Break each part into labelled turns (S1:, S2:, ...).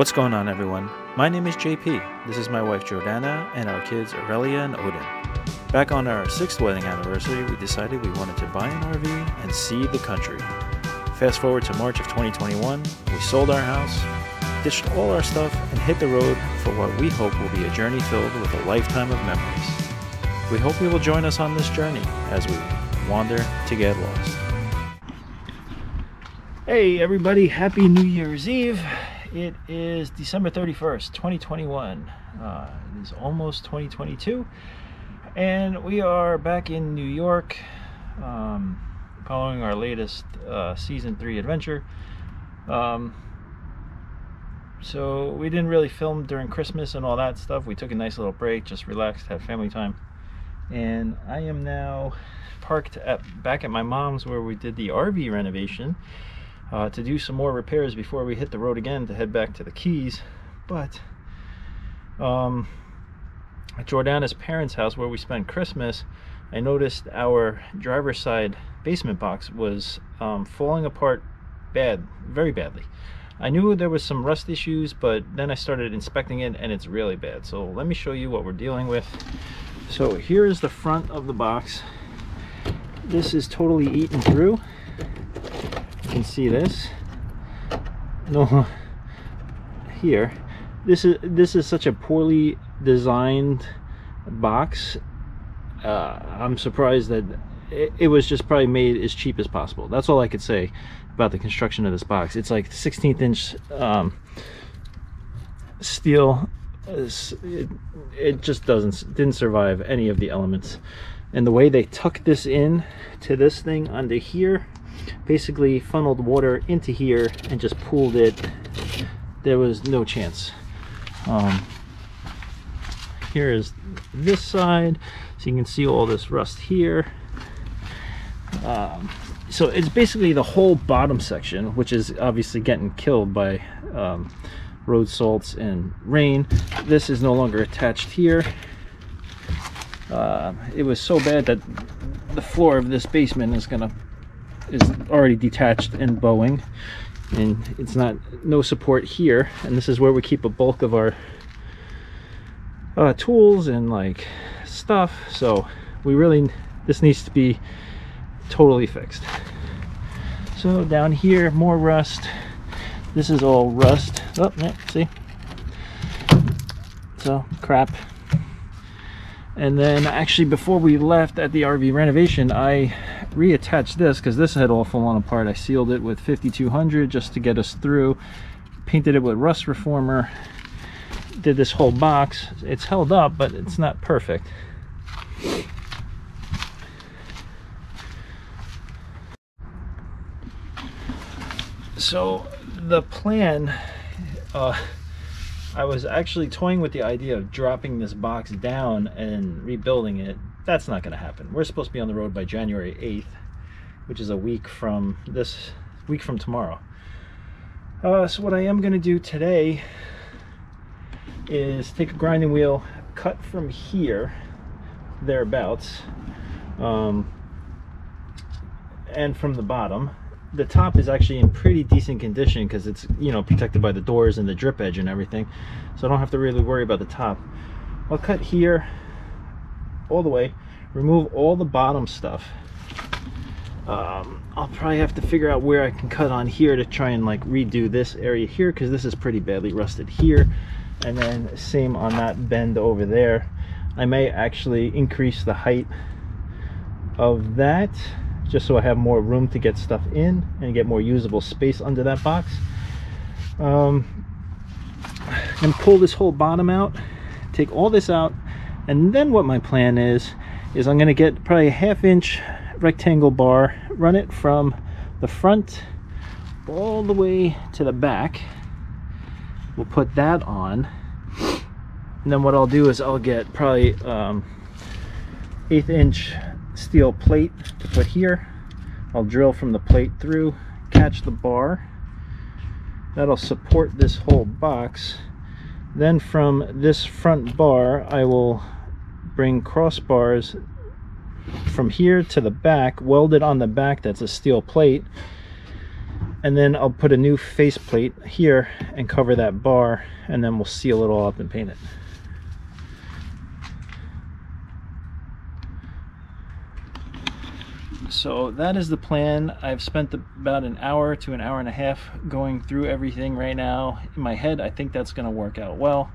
S1: What's going on, everyone? My name is JP. This is my wife Jordana and our kids Aurelia and Odin. Back on our sixth wedding anniversary, we decided we wanted to buy an RV and see the country. Fast forward to March of 2021, we sold our house, ditched all our stuff, and hit the road for what we hope will be a journey filled with a lifetime of memories. We hope you will join us on this journey as we wander to get lost. Hey, everybody, happy New Year's Eve. It is December 31st, 2021. Uh, it is almost 2022. And we are back in New York um, following our latest uh, season three adventure. Um, so we didn't really film during Christmas and all that stuff. We took a nice little break, just relaxed, had family time. And I am now parked at back at my mom's where we did the RV renovation uh, to do some more repairs before we hit the road again to head back to the Keys. But um, at Jordana's parents' house where we spent Christmas, I noticed our driver's side basement box was um, falling apart bad, very badly. I knew there was some rust issues, but then I started inspecting it and it's really bad. So let me show you what we're dealing with. So here is the front of the box. This is totally eaten through can see this. No here. This is this is such a poorly designed box. Uh, I'm surprised that it, it, was just probably made as cheap as possible. That's all I could say about the construction of this box. It's like 16th inch um, steel. It, it just doesn't didn't survive any of the elements. And the way they tuck this in to this thing under here basically funneled water into here and just pooled it. There was no chance. Um, here is this side. So you can see all this rust here. Um, so it's basically the whole bottom section which is obviously getting killed by um, road salts and rain. This is no longer attached here. Uh, it was so bad that the floor of this basement is gonna is already detached and bowing. And it's not no support here. And this is where we keep a bulk of our uh, tools and like stuff. So we really this needs to be totally fixed. So down here more rust. This is all rust. Oh yeah see? So crap. And then actually before we left at the RV renovation I reattached this because this had all fallen apart. I sealed it with 5200 just to get us through. Painted it with rust reformer. Did this whole box. It's held up, but it's not perfect. So the plan, uh, I was actually toying with the idea of dropping this box down and rebuilding it that's not going to happen. We're supposed to be on the road by January 8th, which is a week from this week from tomorrow. Uh, so what I am going to do today is take a grinding wheel, cut from here, thereabouts, um, and from the bottom. The top is actually in pretty decent condition because it's, you know, protected by the doors and the drip edge and everything. So I don't have to really worry about the top. I'll cut here all the way, remove all the bottom stuff. Um, I'll probably have to figure out where I can cut on here to try and like redo this area here because this is pretty badly rusted here. And then same on that bend over there. I may actually increase the height of that just so I have more room to get stuff in and get more usable space under that box. Um, and pull this whole bottom out, take all this out, and then what my plan is, is I'm gonna get probably a half inch rectangle bar, run it from the front all the way to the back. We'll put that on. And then what I'll do is I'll get probably um, eighth inch steel plate to put here. I'll drill from the plate through, catch the bar. That'll support this whole box then from this front bar, I will bring crossbars from here to the back, welded on the back, that's a steel plate. and then I'll put a new faceplate here and cover that bar and then we'll seal it all up and paint it. So that is the plan. I've spent about an hour to an hour and a half going through everything right now. In my head, I think that's gonna work out well.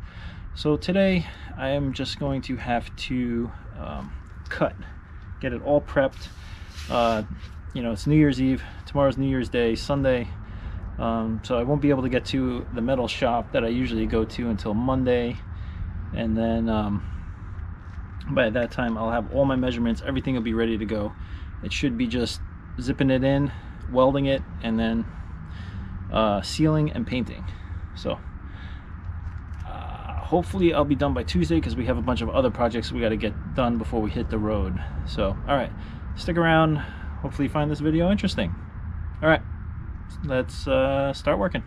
S1: So today, I am just going to have to um, cut, get it all prepped. Uh, you know, it's New Year's Eve, tomorrow's New Year's Day, Sunday. Um, so I won't be able to get to the metal shop that I usually go to until Monday. And then um, by that time, I'll have all my measurements, everything will be ready to go. It should be just zipping it in, welding it, and then uh, sealing and painting. So hopefully I'll be done by Tuesday because we have a bunch of other projects we got to get done before we hit the road. So, all right, stick around. Hopefully you find this video interesting. All right, let's uh, start working.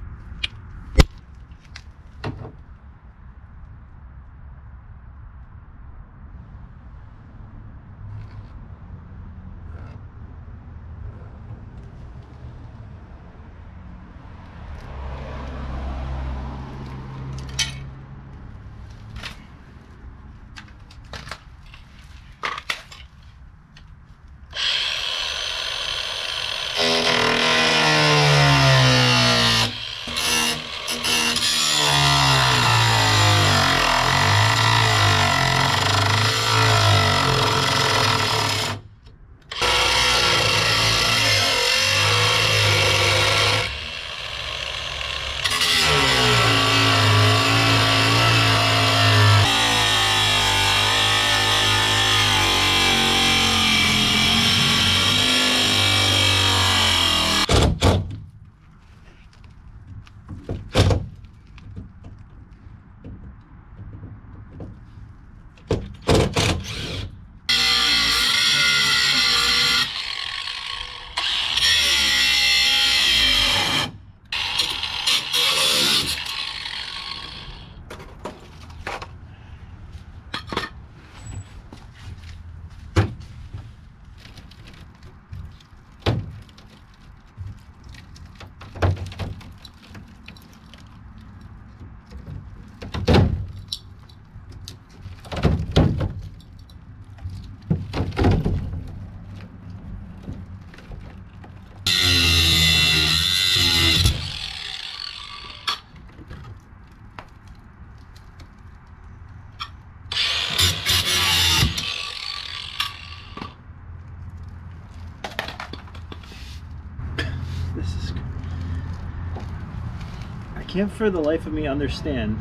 S1: Can't for the life of me understand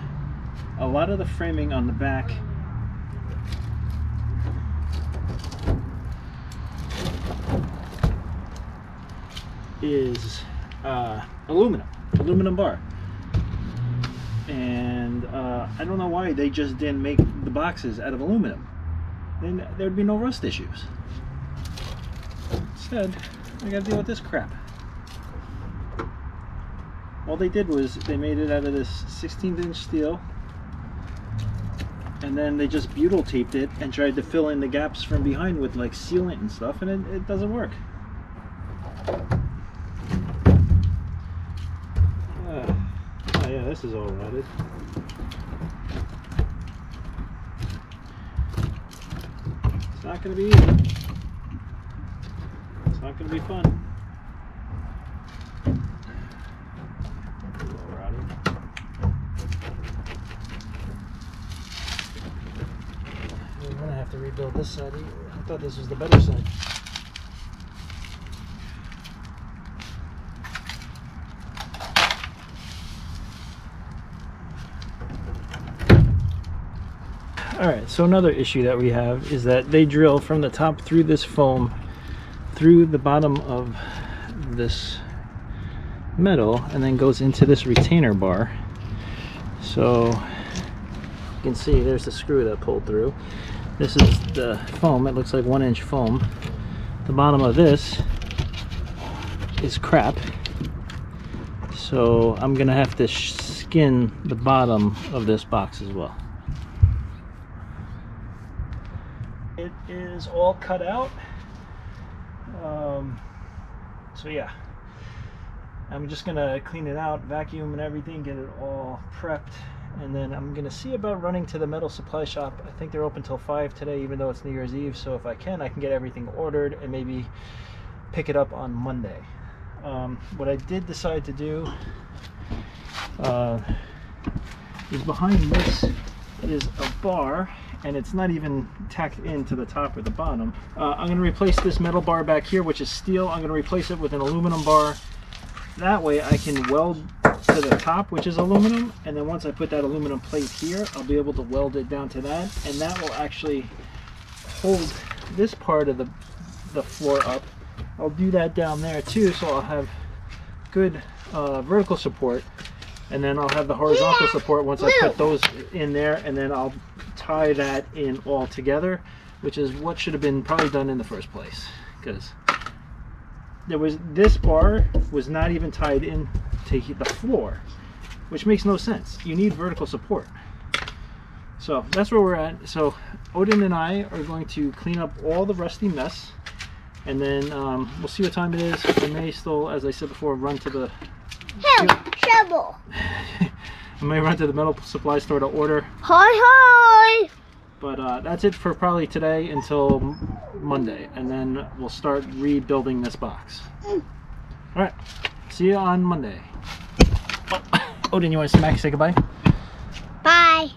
S1: a lot of the framing on the back is uh, aluminum, aluminum bar. And uh, I don't know why they just didn't make the boxes out of aluminum. Then there'd be no rust issues. Instead, I gotta deal with this crap all they did was they made it out of this 16 inch steel and then they just butyl taped it and tried to fill in the gaps from behind with like sealant and stuff and it, it doesn't work. Uh, oh yeah this is all rotted. It's not gonna be easy. It's not gonna be fun have to rebuild this side. I thought this was the better side. Alright, so another issue that we have is that they drill from the top through this foam through the bottom of this metal and then goes into this retainer bar. So you can see there's the screw that pulled through. This is the foam. It looks like one inch foam. The bottom of this is crap. So I'm gonna have to skin the bottom of this box as well. It is all cut out. Um, so yeah, I'm just gonna clean it out, vacuum and everything, get it all prepped, and then I'm gonna see about running to the metal supply shop. I think they're open till five today, even though it's New Year's Eve. So if I can, I can get everything ordered and maybe pick it up on Monday. Um, what I did decide to do uh, is behind this is a bar and it's not even tacked into the top or the bottom. Uh, I'm going to replace this metal bar back here which is steel. I'm going to replace it with an aluminum bar. That way I can weld to the top which is aluminum and then once I put that aluminum plate here I'll be able to weld it down to that and that will actually hold this part of the, the floor up. I'll do that down there too so I'll have good uh, vertical support and then I'll have the horizontal support once I put those in there and then I'll tie that in all together which is what should have been probably done in the first place because there was this bar was not even tied in to the floor which makes no sense you need vertical support so that's where we're at so Odin and I are going to clean up all the rusty mess and then um, we'll see what time it is I may still as I said before run to the
S2: Help, shovel.
S1: I may run to the metal supply store to order.
S2: Hi, hi.
S1: But uh, that's it for probably today until Monday, and then we'll start rebuilding this box.
S2: Mm.
S1: All right, see you on Monday. Oh, Odin, you want to smack say goodbye?
S2: Bye.